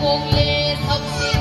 Kung le thập